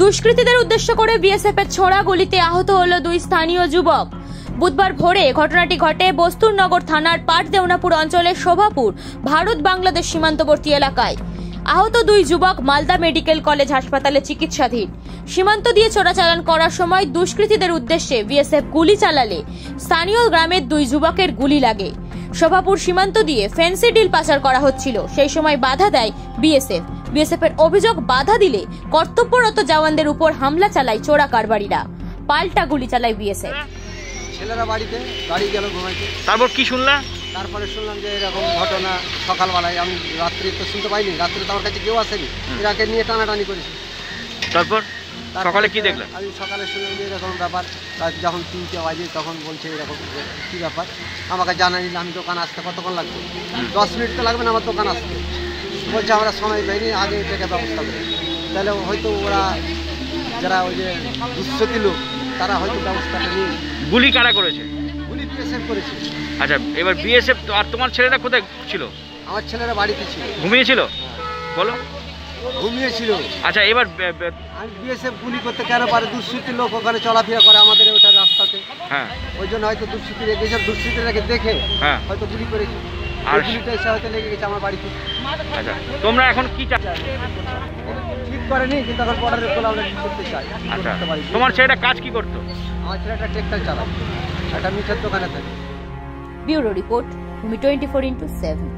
দুষ্কৃতীদের উদ্দেশ্য করে বিএসএফ এর ছোড়া গুলিতে আহত হল দুই স্থানীয় যুবক। বুধবার ভোরে ঘটনাটি ঘটে বস্তুরনগর থানার পাটদেওনাপুর অঞ্চলের শোভাপুর, ভারত বাংলাদেশ সীমান্তবর্তী এলাকায়। আহত দুই যুবক মালদা মেডিকেল কলেজ হাসপাতালে চিকিৎসাধীন। সীমান্ত দিয়ে চোরাচালান করার সময় দুষ্কৃতীদের উদ্দেশ্যে বিএসএফ গুলি চালালে স্থানীয় গ্রামের দুই যুবকের গুলি লাগে। শোভাপুর সীমান্ত দিয়ে ফেন্সি ডিল পাচার করা হচ্ছিল, সেই সময় বাধা দেয় বিএসএফ। বিএসএফ এর অভিযোগ বাধা দিলে কর্তব্যরত জওয়ানদের উপর হামলা চালায় চোরা কারবারিরা। পাল্টা গুলি চালায় বিএসএফ। ছেলেরা বাড়িতে বাড়ি গেল ঘুমাইতে। তারপর কি শুনলা? তারপরে শুনলাম যে এরকম ঘটনা সকালবেলায়। আমি রাত্রি তো শুনতে পাইনি রাত্রে তো আমার কাছে কেউ আসেনি। এরাকে নিয়ে টানাটানি করেছি। তারপর? সকালে কি দেখলে? আমি সকালে শুনলাম যে এরকম ব্যাপার। যখন তিনটে বাজে তখন বলছে এরকম কী ব্যাপার? আমাকে জানানি আমি দোকান আসতে কতক্ষণ লাগবে? দশ মিনিট তো লাগবে না আমার দোকান আসতে। বলছে আমরা সময় পাইনি আগে এটাকে ব্যবস্থা করি। তাহলে হয়তো ওরা যারা ওই যে দুঃসতি লোক তারা হয়তো ব্যবস্থাটা নিয়ে গুলি কারা করেছে? গুলি পিএসএফ করেছে। আচ্ছা এবার বিএসএফ আর তোমার ছেলেটা কোথায় ছিল? আমার ছেলেরা বাড়িতে ছিল। ঘুমিয়েছিল বলো। ঘুমিয়েছিল আচ্ছা এবার আমি বিএসএফ গুলি করতে কেন পারে? দুঃস্থিতির লোক ওখানে চলাফেরা করে আমাদের ওটা রাস্তাতে। হ্যাঁ। ওই জন্য হয়তো দুঃস্থিতি রেখে এসব দেখে হ্যাঁ। হয়তো গুলি করেছে। আর- আর গুলিটা এসে লেগে গেছে আমার বাড়িতে আচ্ছা তোমরা এখন কি ঠিক করেনি কিন্তু এখন খোলা আমরা করতে চাই। আচ্ছা তোমার ছেলেটা কাজ কি করতো? আমার ছেলেটা টেক্সটাইল চালায়। একটা মিঠার দোকানে থাকে। Bureau report Bhumi twenty four into seven.